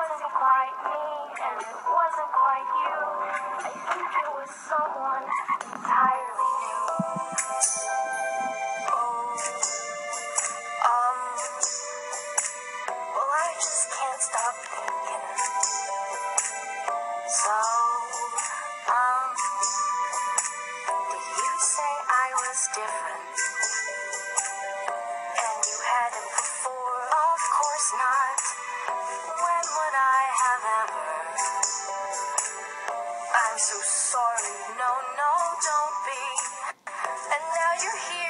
wasn't quite me, and it wasn't quite you. I think it was someone entirely new. Oh, um, well, I just can't stop thinking. So, um, did you say I was different? And you hadn't before? Of course not. I'm so sorry, no, no, don't be. And now you're here.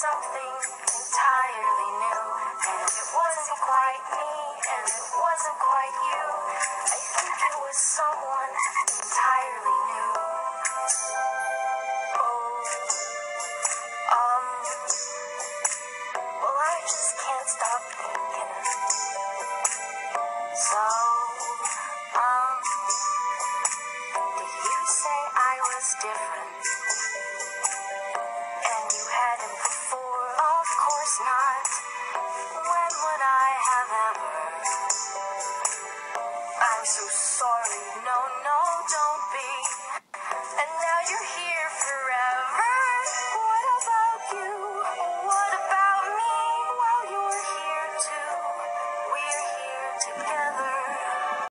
something entirely new, and it wasn't quite me. so sorry. No, no, don't be. And now you're here forever.